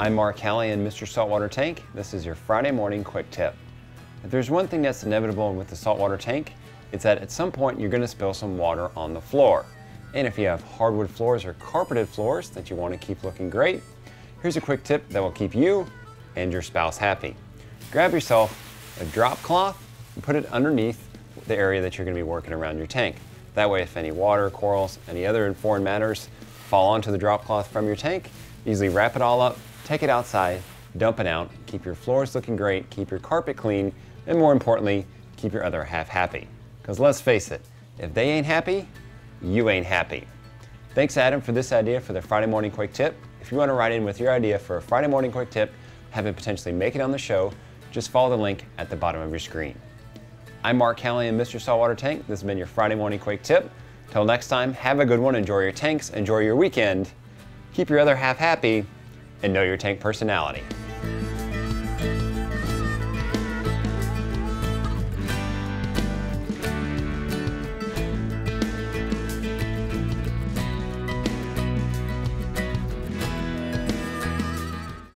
I'm Mark Halley in Mr. Saltwater Tank. This is your Friday morning quick tip. If there's one thing that's inevitable with the saltwater tank, it's that at some point you're going to spill some water on the floor. And if you have hardwood floors or carpeted floors that you want to keep looking great, here's a quick tip that will keep you and your spouse happy. Grab yourself a drop cloth and put it underneath the area that you're going to be working around your tank. That way if any water, corals, any other foreign matters fall onto the drop cloth from your tank, easily wrap it all up, take it outside, dump it out, keep your floors looking great, keep your carpet clean, and more importantly, keep your other half happy. Because let's face it, if they ain't happy, you ain't happy. Thanks Adam for this idea for the Friday Morning Quick Tip. If you want to write in with your idea for a Friday Morning Quick Tip, have it potentially make it on the show, just follow the link at the bottom of your screen. I'm Mark Kelly and Mr. Saltwater Tank. This has been your Friday Morning Quick Tip. Till next time, have a good one, enjoy your tanks, enjoy your weekend, keep your other half happy, and know your tank personality.